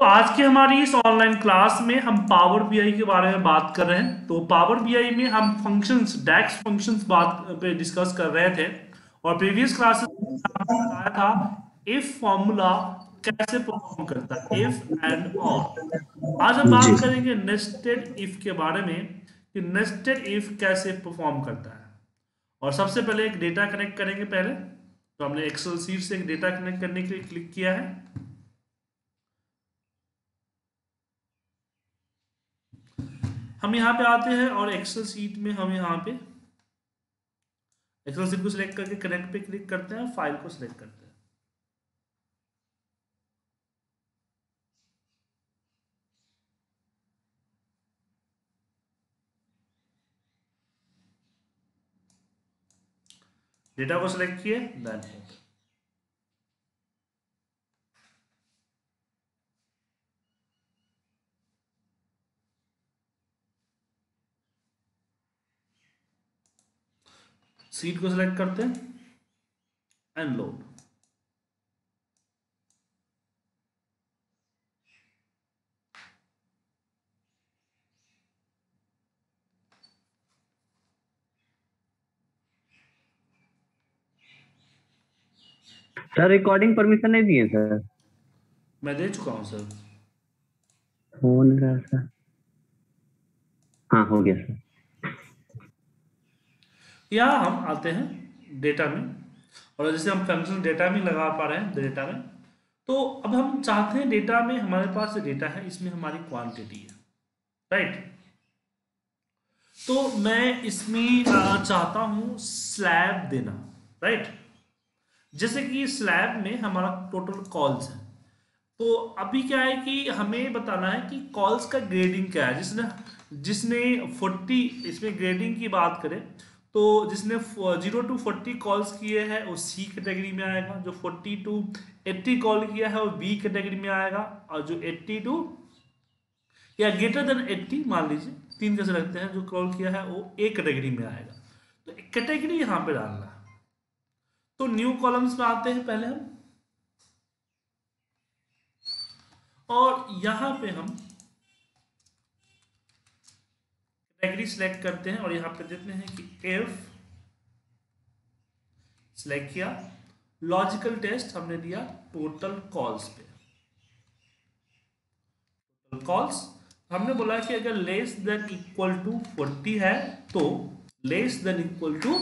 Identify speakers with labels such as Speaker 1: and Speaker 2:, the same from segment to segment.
Speaker 1: तो आज की हमारी इस ऑनलाइन क्लास में हम पावर बीआई के बारे में बात कर रहे हैं। तो पावर बीआई में हम फ़ंक्शंस डैक्स फ़ंक्शंस बात पे डिस्कस कर रहे थे। और प्रीवियस क्लास में बताया था इफ़ फॉर्मूला कैसे परफॉर्म करता है इफ़ एंड और आज हम बात करेंगे नेस्टेड इफ़ के बारे में कि नेस्टेड इफ़ कैसे परफॉर्म करता है। और सबसे पहले एक डेटा कनेक्ट करेंगे पहले। तो हमने एक्सेल सीट से एक डेटा कनेक्ट करने के लिए क्लिक किया है। हम यहाँ पे आते हैं और एक्सेल सीट में हम यहाँ पे एक्सेल सीट को सिलेक्ट करके कनेक्ट पे क्लिक करते हैं फ़ाइल को सिलेक्ट करते हैं। डेटा को सिलेक्ट किए देन सीट को सिलेक्ट करते हैं and load
Speaker 2: sir recording permission नहीं दिए सर
Speaker 1: मैं दे चुका हूँ सर
Speaker 2: हो नहीं रहा सर हाँ हो गया सर
Speaker 1: यहाँ हम आते हैं डेटा में। और जैसे हम फ़ंक्शन डेटा में लगा पा रहे हैं डेटा में तो अब हम चाहते हैं डेटा में हमारे पास डेटा है, इसमें हमारी क्वांटिटी है। राइट तो मैं इसमें चाहता हूँ स्लैब देना। राइट जैसे कि स्लैब में हमारा टोटल कॉल्स है। तो अभी क्या है कि हमें बताना है कि कॉल्स का ग्रेडिंग क्या है। जिसने जिसने 40 इसमें ग्रेडिंग की बात करें तो जिसने ज़ीरो टू फोर्टी कॉल्स किए हैं, वो सी कैटेगरी में आएगा। जो फोर्टी टू एट्टी कॉल किया है, वो बी कैटेगरी में आएगा। और जो एट्टी टू या ग्रेटर देन एट्टी मान लीजिए, तीन कैसे रखते हैं, जो कॉल किया है, वो ए कैटेगरी में आएगा। तो कैटेगरी यहाँ पे डालना है। तो न्यू कॉलम्स में आते हैं पहले हम। और यहाँ पे हम कैटेगरी सिलेक्ट करते हैं और यहाँ पे देते हैं कि एफ़ सिलेक्ट किया। लॉजिकल टेस्ट हमने दिया टोटल कॉल्स पे। टोटल कॉल्स हमने बोला कि अगर less than equal to forty है तो less than equal to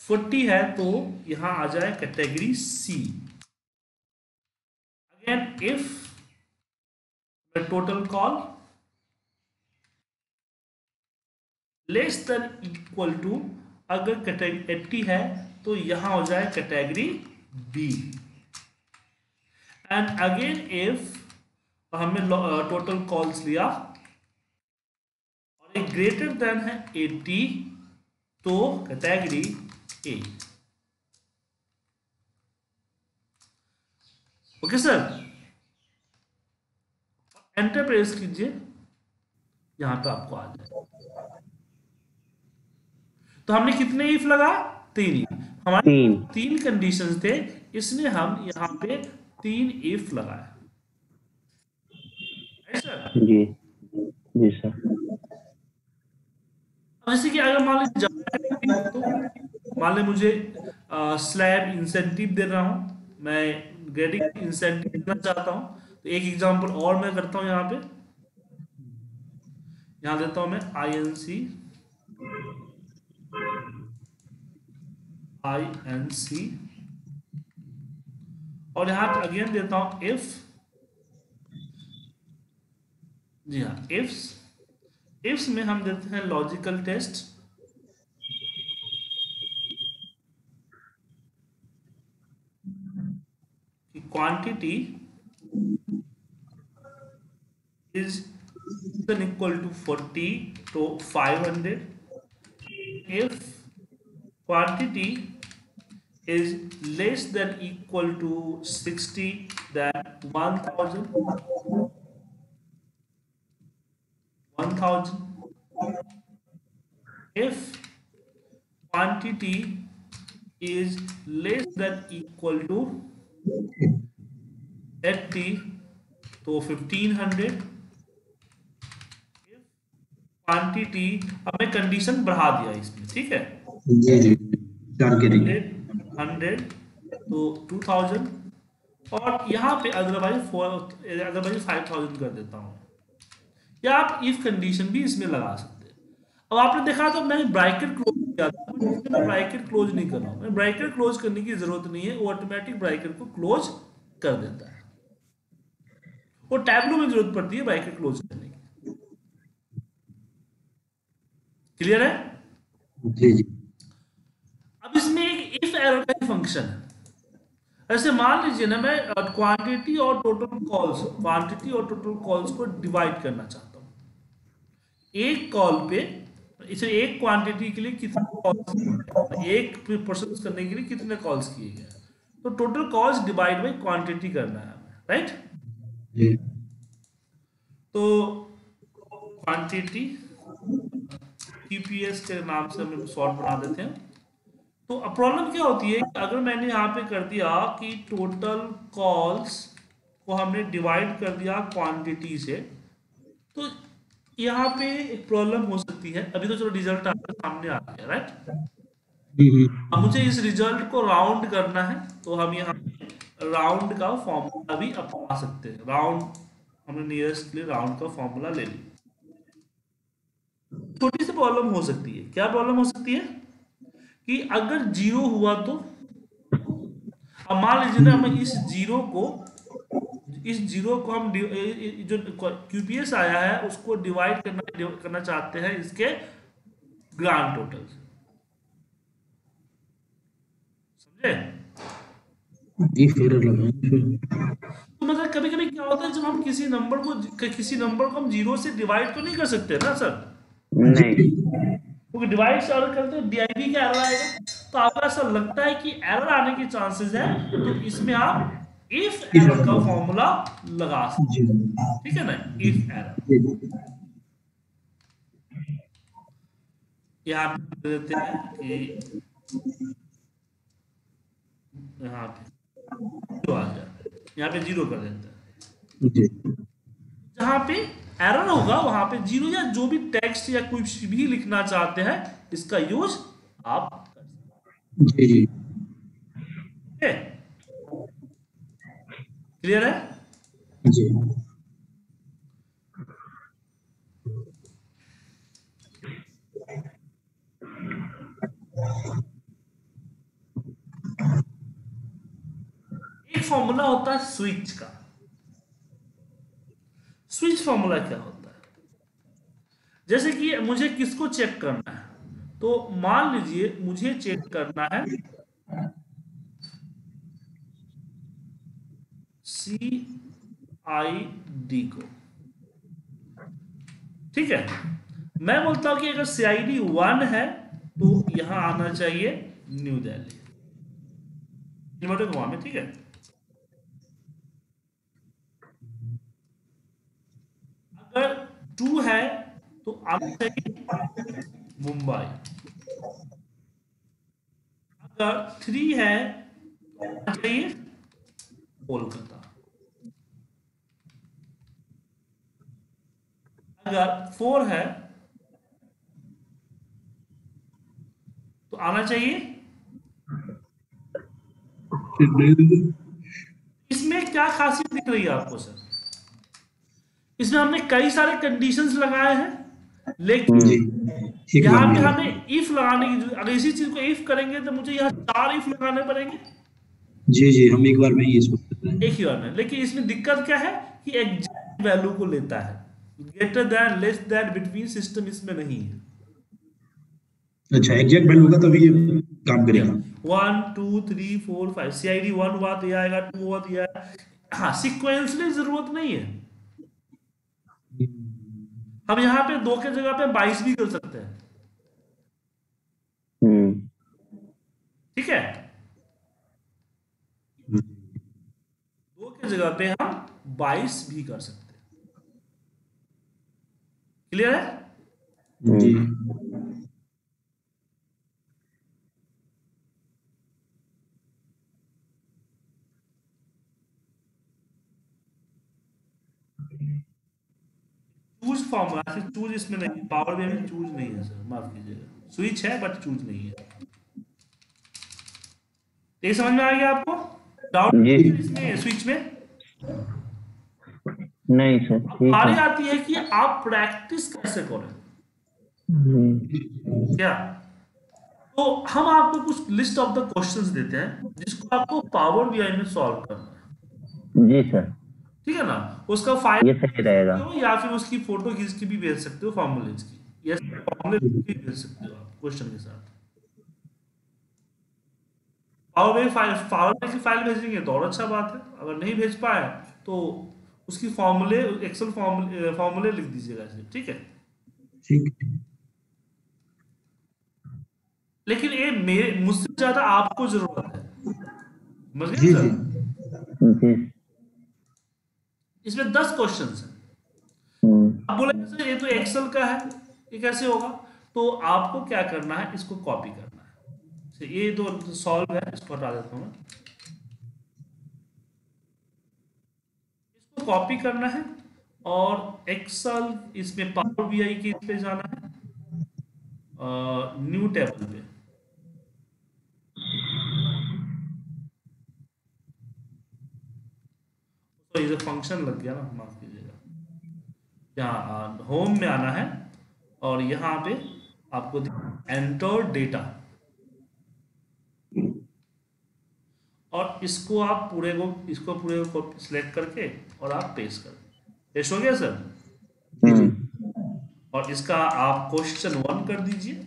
Speaker 1: forty है तो यहाँ आ जाए category C again if total call less than equal to अगर कैटेगरी एट्टी है तो यहाँ हो जाए category B and again if हमने टोटल कॉल्स लिया, और एक ग्रेटर देन है एट्टी तो category A okay sir enter press कीजिए, यहाँ पे आपको आ जाए। तो हमने कितने इफ़ लगा? तीन. हमारे
Speaker 2: तीन.
Speaker 1: तीन कंडीशंस थे इसने हम यहाँ पे तीन इफ़ लगाया सर
Speaker 2: जी. जी सर
Speaker 1: जैसे कि अगर मान लीजिए तो मान लीजिए मुझे स्लैब इंसेंटिव दे रहा हूँ मैं ग्रेडिंग इंसेंटिव देना चाहता हूँ तो एक एग्जांपल और मैं करता हूँ यहाँ पे। यहाँ देता हूँ मैं I N C I N C और यहाँ पे अगेन देता हूँ इफ़ जी हाँ इफ्स इफ्स में हम देते हैं logical test quantity is then equal to 40 to 500 if quantity is less than equal to 60 then 1000 1000 if quantity is less than equal to 80 तो तो फिफ्टीन हंड्रेड क्वांटिटी अब मैं कंडीशन बढ़ा दिया इसमें ठीक है
Speaker 3: जी जी।
Speaker 1: हंड्रेड तो टू थाउज़ेंड। और यहाँ पे otherwise four otherwise five thousand कर देता हूँ। या आप इफ़ कंडीशन भी इसमें लगा सकते हैं। अब आपने देखा तो मैंने ब्रैकेट क्लोज किया था। मैं ब्रैकेट क्लोज नहीं कर रहा हूँ। मैं ब्रैकेट क्लोज करने की ज़रूरत नहीं है। वो ऑटोमेटिक ब्रैकेट को क्लोज कर देता है। वो टैबलो में ज़रूरत पड़ती है ब्रैकेट क्लोज करने की। क्लियर है?
Speaker 3: जी जी।
Speaker 1: अब इसमें एक इफ़ एरर का फ़ंक्शन है। ऐसे मान लीजिए ना मैं क्वांटिटी और टोटल कॉल्स क्वांटिटी और टोटल कॉल्स को डिवाइड करना चाहता हूँ। एक कॉल पे इसे एक क्वांटिटी के लिए कितने कॉल्स एक प्रोसेस करने के लिए कितने कॉल्स किए गए? तो total calls divide by quantity करना है राइट तो क्वांटिटी टीपीएस के नाम से हम शॉर्ट बना देते हैं। तो अब प्रॉब्लम क्या होती है कि अगर मैंने यहाँ पे कर दिया कि टोटल कॉल्स को हमने डिवाइड कर दिया क्वांटिटी से तो यहाँ पे एक प्रॉब्लम हो सकती है। अभी तो चलो रिज़ल्ट आपके सामने आ गया राइट अब मुझे इस रिज़ल्ट को राउंड करना है तो हम यहाँ राउंड का फॉर्मूला भी अपना सकते हैं। राउंड हमने नियरेस्ट लिए राउंड का फॉर्मूला ले लिया। छोटी सी प्रॉब्लम हो सकती है। क्या प्रॉब्लम हो सकती है? कि अगर ज़ीरो हुआ तो? अब मान लीजिए ना हम इस ज़ीरो को इस ज़ीरो को हम जो क्यूपीएस आया है उसको डिवाइड करना करना चाहते हैं इसके ग्रांड टोटल से। समझे? तो मतलब कभी कभी क्या होता है जब हम किसी नंबर को किसी नंबर को हम ज़ीरो से डिवाइड तो नहीं कर सकते ना सर?
Speaker 2: नहीं।
Speaker 1: क्योंकि डिवाइड से अगर करते हैं डीआईबी का एरर आएगा। तो आपको ऐसा लगता है कि एरर आने के चांसेस है तो इसमें आप इफ़ एरर का फॉर्मूला लगा सकते हैं। ठीक है ना? इफ़ एरर यहाँ पे देते हैं कि यहाँ पे ज़ीरो आ जाए यहाँ पे ज़ीरो कर देते हैं। जहाँ पे एरर होगा वहाँ पे ज़ीरो या जो भी टेक्स्ट या कुछ भी लिखना चाहते हैं इसका यूज़ आप कर सकते
Speaker 3: जी
Speaker 1: क्लियर है?
Speaker 3: जी।
Speaker 1: एक फॉर्मूला होता है स्विच का। स्विच फॉर्मूला क्या होता है? जैसे कि मुझे किसको चेक करना है? तो मान लीजिए मुझे चेक करना है सी आई डी को। ठीक है? मैं बोलता हूँ कि अगर सी आई डी वन है तो यहाँ आना चाहिए न्यू दिल्ली में, ठीक है अगर टू है तो चाहिए मुंबई। अगर थ्री है तो चाहिए कोलकाता। अगर फोर है तो आना चाहिए। इसमें क्या खासियत दिख रही है आपको, सर? इसमें हमने कई सारे कंडीशंस लगाए हैं लेकिन यहाँ पे हमें इफ़ लगाने की अगर इसी चीज़ को इफ़ करेंगे तो मुझे यहाँ चार इफ़ लगाने पड़ेंगे।
Speaker 3: जी जी हम एक बार में ही ये
Speaker 1: एक ही बार में। लेकिन इसमें दिक्कत क्या है कि एग्जैक्ट वैल्यू को लेता है। Greater than less than between system इसमें नहीं है।
Speaker 3: अच्छा एग्जैक्ट वैल्यू होगा तभी ये काम करेगा।
Speaker 1: One two three four five C I D one हुआ तो ये आएगा टू हुआ तो ये आएगा। हाँ सिक्वेंसली ज़रूरत नहीं है। हम यहाँ पे दो के जगह पे बाईस भी कर सकते हैं।
Speaker 2: हम्म।
Speaker 1: ठीक है? दो के जगह पे हम बाईस भी कर सकते हैं। क्लियर है?
Speaker 3: जी।
Speaker 1: चूज़ फॉर्मूला से चूज़ इसमें नहीं पावर बी में चूज़ नहीं है सर माफ़ कीजिएगा। स्विच है बट चूज़ नहीं है। ये समझ में आ गया आपको? डाउट इसमें स्विच में?
Speaker 2: नहीं सर
Speaker 1: बारी आती है कि आप प्रैक्टिस कैसे करें?
Speaker 2: हम्म,
Speaker 1: क्या? तो हम आपको कुछ लिस्ट ऑफ़ द क्वेश्चंस देते हैं जिसको आपको पावर बीआई में सॉल्व करना है।
Speaker 2: जी सर
Speaker 1: ठीक है ना? उसका फ़ाइल
Speaker 2: ये सही रहेगा।
Speaker 1: हो या फिर उसकी फ़ोटो खींच के भी भेज सकते हो फॉर्मूलेज की। या फॉर्मूले भी भेज सकते हो आप क्वेश्चन के साथ। पावर में फ़ाइल पावर की फ़ाइल भेजेंगे तो और अच्छा बात है। अगर नहीं भेज पाए तो उसकी फॉर्मूले एक्सेल फॉर्मूले फॉर्मूले लिख दीजिएगा इसे ठीक है?
Speaker 3: ठीक
Speaker 1: लेकिन ये मेरे मुझसे ज़्यादा आपको ज़रूरत है। समझ गए
Speaker 3: जी जी।
Speaker 2: जी।
Speaker 1: इसमें दस क्वेश्चन हैं।
Speaker 2: हम्म,
Speaker 1: अब बोले सर ये तो एक्सेल का है ये कैसे होगा? तो आपको क्या करना है इसको कॉपी करना है। तो ये तो सॉल्व है इसको हटा देता हूँ मैं। इसको कॉपी करना है और एक्सेल इसमें पावर बी आई के इस पे जाना है न्यू टेबल पे। ये फ़ंक्शन लग गया ना माफ़ कीजिएगा। यहाँ होम में आना है और यहाँ पे आपको एंटर डेटा और इसको आप पूरे को इसको पूरे को सिलेक्ट करके और आप पेस्ट कर पेस्ट हो गया सर
Speaker 2: हम्म,
Speaker 1: और इसका आप क्वेश्चन वन कर दीजिए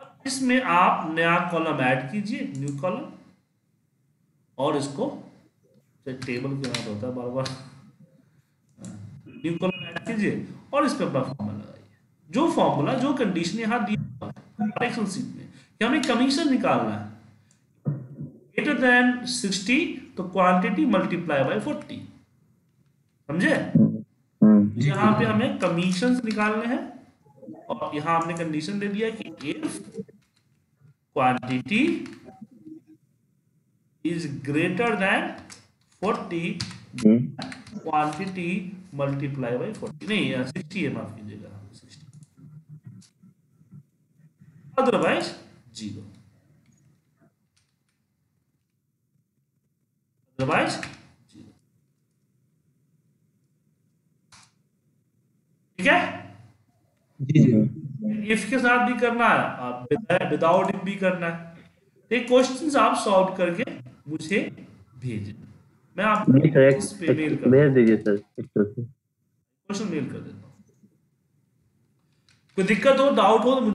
Speaker 1: अब इसमें आप नया कॉलम ऐड कीजिए न्यू कॉलम और इसको टेबल के नाम होता है बार बार न्यू कॉलम ऐड कीजिए और इस पे अपना फॉर्मूला लगाइए। जो फॉर्मूला जो कंडीशन यहाँ दी हुआ है एक्सेल शीट में कि हमें कमीशन निकालना है। ग्रेटर देन 60 तो क्वांटिटी मल्टीप्लाई बाय 40 समझे?
Speaker 2: हम्म,
Speaker 1: यहाँ पे हमें कमीशन निकालने हैं और यहाँ हमने कंडीशन दे दिया कि if quantity is greater than 40 quantity multiply by 40 नहीं सिक्सटी है माफ़ कीजिएगा अदरवाइज़ ज़ीरो अदरवाइज़ ज़ीरो ठीक है?
Speaker 3: जी जी।
Speaker 1: इफ़ के साथ भी करना है। आप विदाउट इफ़ भी करना है। ये क्वेश्चन आप सॉल्व करके मुझे भेजें। मैं
Speaker 2: आप
Speaker 1: इस पे मेल कर
Speaker 2: भेज दीजिए सर
Speaker 1: क्वेश्चन मेल कर देता हूँ। कोई दिक्कत हो डाउट हो तो